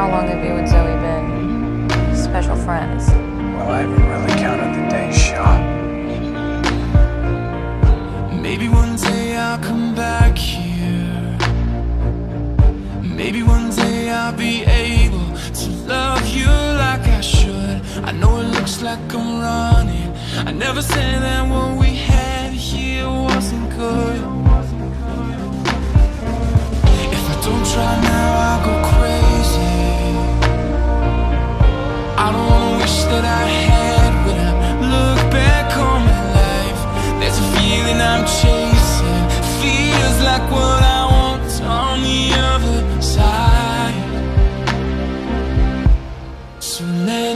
How long have you and Zoe been special friends? Well, I haven't really counted the days, Sean. Maybe one day I'll come back here. Maybe one day I'll be able to love you like I should. I know it looks like I'm running. I never said that what we Chasing feels like what I want on the other side. So let